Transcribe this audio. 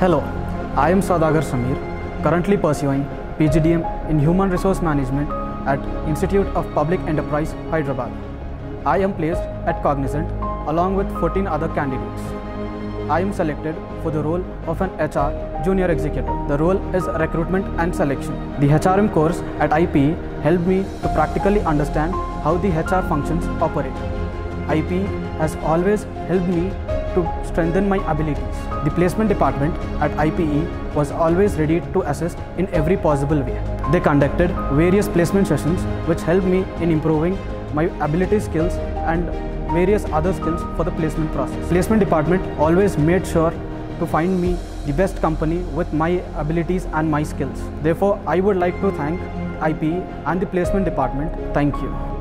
Hello, I am Sadagar Samir, currently pursuing PGDM in Human Resource Management at Institute of Public Enterprise, Hyderabad. I am placed at Cognizant along with 14 other candidates. I am selected for the role of an HR junior executive. The role is recruitment and selection. The HRM course at IPE helped me to practically understand how the HR functions operate. IPE has always helped me to strengthen my abilities. The placement department at IPE was always ready to assist in every possible way. They conducted various placement sessions which helped me in improving my ability skills and various other skills for the placement process. Placement department always made sure to find me the best company with my abilities and my skills. Therefore, I would like to thank IPE and the placement department. Thank you.